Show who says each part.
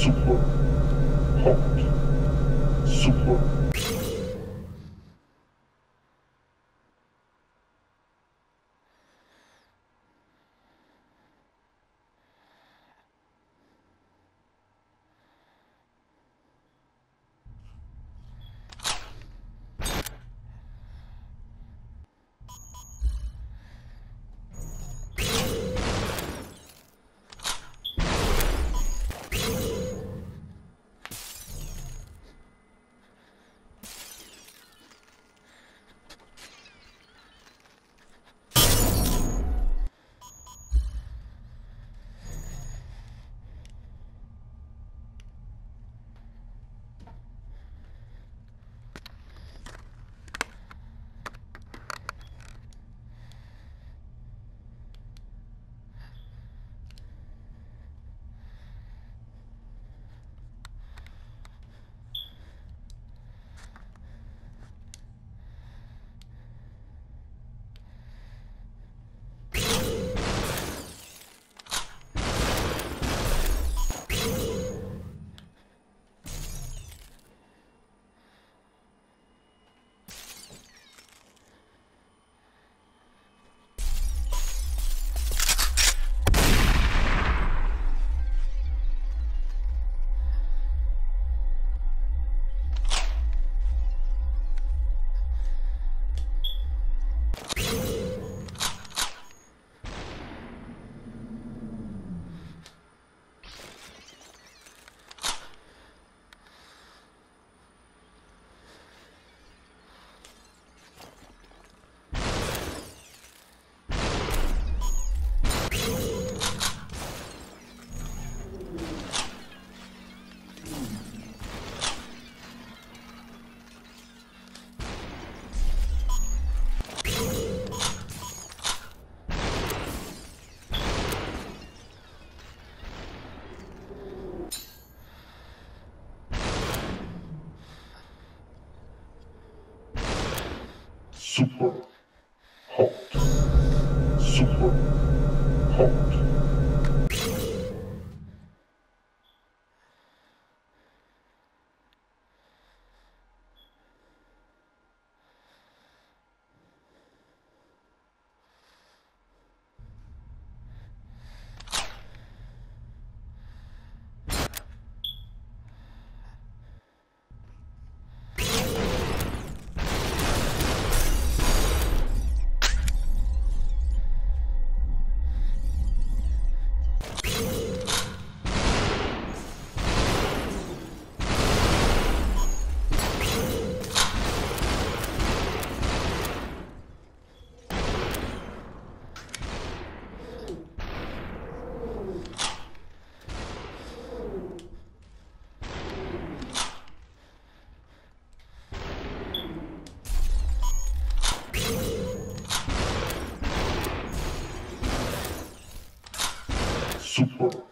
Speaker 1: super hot, super Super. super.